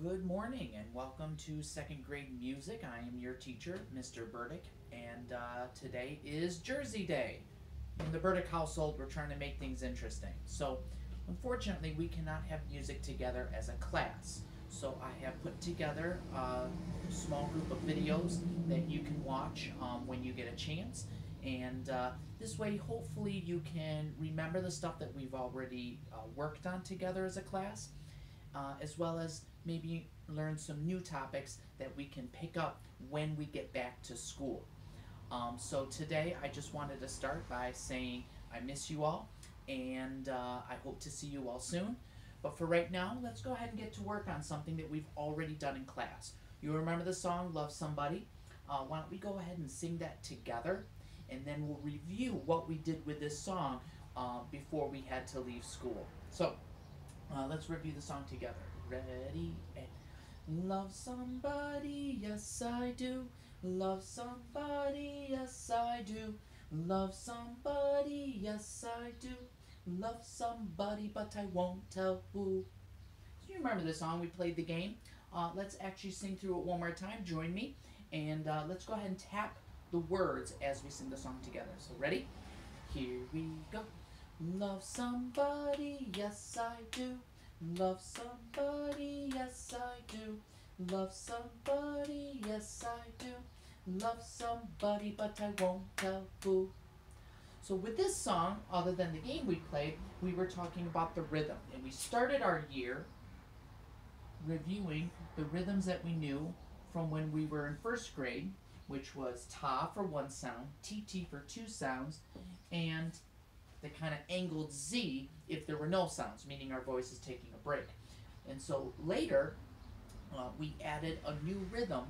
Good morning and welcome to second grade music. I am your teacher, Mr. Burdick, and uh, today is Jersey Day. In the Burdick household, we're trying to make things interesting. So, unfortunately, we cannot have music together as a class. So, I have put together a small group of videos that you can watch um, when you get a chance. And uh, this way, hopefully, you can remember the stuff that we've already uh, worked on together as a class, uh, as well as maybe learn some new topics that we can pick up when we get back to school. Um, so today, I just wanted to start by saying I miss you all, and uh, I hope to see you all soon. But for right now, let's go ahead and get to work on something that we've already done in class. You remember the song Love Somebody? Uh, why don't we go ahead and sing that together? and then we'll review what we did with this song uh, before we had to leave school. So, uh, let's review the song together. Ready? And love somebody, yes I do. Love somebody, yes I do. Love somebody, yes I do. Love somebody, but I won't tell who. Do you remember the song? We played the game. Uh, let's actually sing through it one more time. Join me. And uh, let's go ahead and tap the words as we sing the song together. So, ready? Here we go. Love somebody, yes I do. Love somebody, yes I do. Love somebody, yes I do. Love somebody, but I won't tell who. So, with this song, other than the game we played, we were talking about the rhythm. And we started our year reviewing the rhythms that we knew from when we were in first grade which was ta for one sound, tt for two sounds, and the kind of angled z if there were no sounds, meaning our voice is taking a break. And so later, uh, we added a new rhythm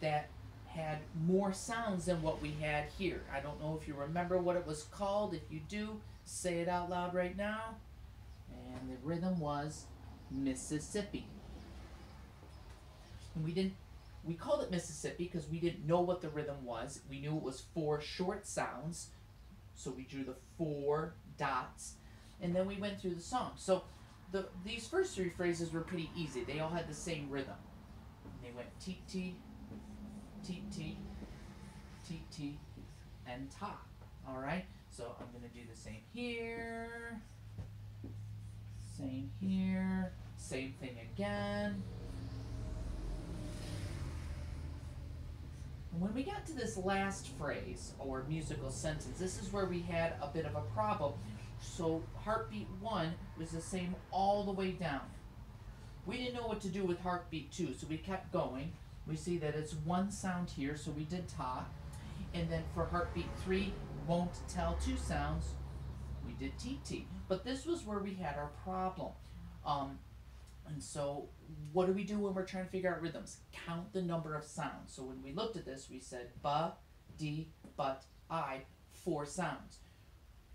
that had more sounds than what we had here. I don't know if you remember what it was called. If you do, say it out loud right now. And the rhythm was Mississippi. And we didn't we called it Mississippi because we didn't know what the rhythm was. We knew it was four short sounds, so we drew the four dots, and then we went through the song. So the these first three phrases were pretty easy. They all had the same rhythm. They went T T, T T, T T, and ta. All right. So I'm gonna do the same here. Same here. Same thing again. When we got to this last phrase or musical sentence, this is where we had a bit of a problem. So heartbeat one was the same all the way down. We didn't know what to do with heartbeat two, so we kept going. We see that it's one sound here, so we did ta. And then for heartbeat three, won't tell two sounds, we did TT. But this was where we had our problem. Um, and so, what do we do when we're trying to figure out rhythms? Count the number of sounds. So when we looked at this, we said ba, di, but, I, four sounds.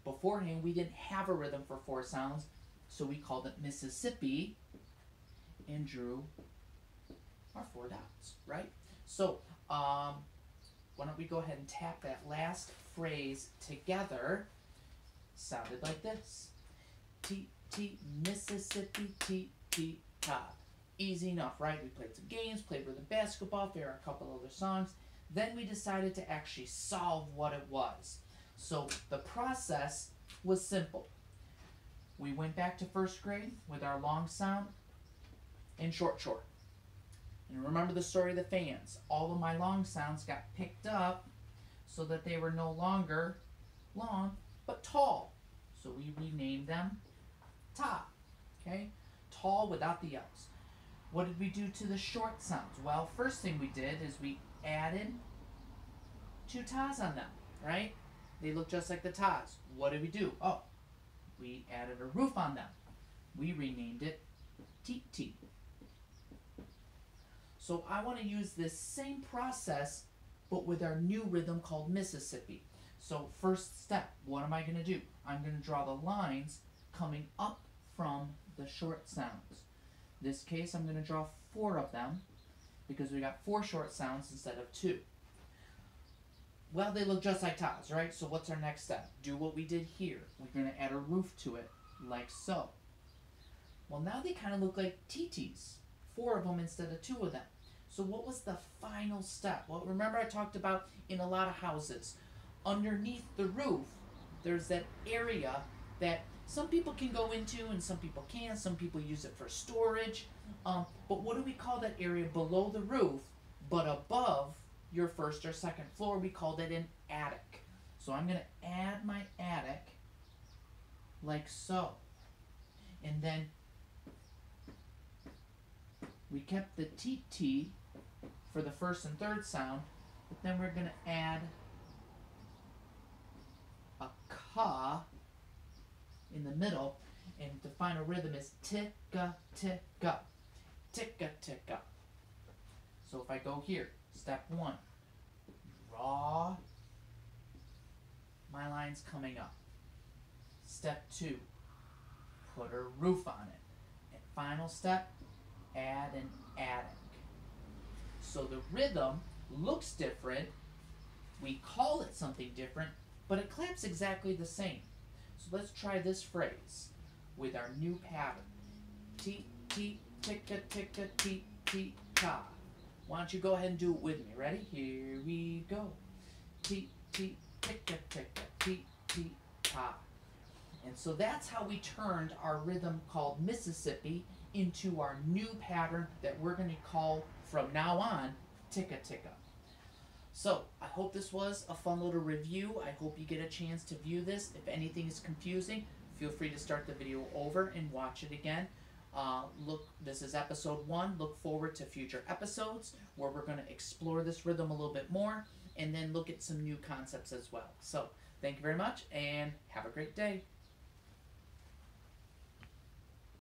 Beforehand, we didn't have a rhythm for four sounds, so we called it Mississippi and drew our four dots, right? So, um, why don't we go ahead and tap that last phrase together? Sounded like this. T, T, Mississippi, T, T, ta. Easy enough, right? We played some games, played with the basketball, there are a couple other songs. Then we decided to actually solve what it was. So the process was simple. We went back to first grade with our long sound and short short. And remember the story of the fans. All of my long sounds got picked up so that they were no longer long, but tall. So we renamed them ta. Okay? Tall without the L's. What did we do to the short sounds? Well, first thing we did is we added two tas on them, right? They look just like the tas. What did we do? Oh, we added a roof on them. We renamed it TT. So I want to use this same process, but with our new rhythm called Mississippi. So first step, what am I going to do? I'm going to draw the lines coming up from the short sounds. This case, I'm going to draw four of them because we got four short sounds instead of two. Well, they look just like tas, right? So what's our next step? Do what we did here. We're going to add a roof to it, like so. Well, now they kind of look like TTs. four of them instead of two of them. So what was the final step? Well, remember I talked about in a lot of houses, underneath the roof, there's that area that some people can go into and some people can't. Some people use it for storage. Um, but what do we call that area below the roof, but above your first or second floor? We called it an attic. So I'm going to add my attic like so. And then we kept the TT for the first and third sound, but then we're going to add a ka in the middle, and the final rhythm is ticka ticka, ticka ticka. So if I go here, step one, draw my lines coming up. Step two, put a roof on it. And final step, add an attic. So the rhythm looks different, we call it something different, but it claps exactly the same. So let's try this phrase with our new pattern. T, T, ticka, ticka, T, T, ta. Why don't you go ahead and do it with me? Ready? Here we go. T, T, ticka, ticka, T, T, ta. And so that's how we turned our rhythm called Mississippi into our new pattern that we're going to call from now on Ticka Ticka. So, I hope this was a fun little review. I hope you get a chance to view this. If anything is confusing, feel free to start the video over and watch it again. Uh, look, this is episode one. Look forward to future episodes where we're going to explore this rhythm a little bit more and then look at some new concepts as well. So, thank you very much and have a great day.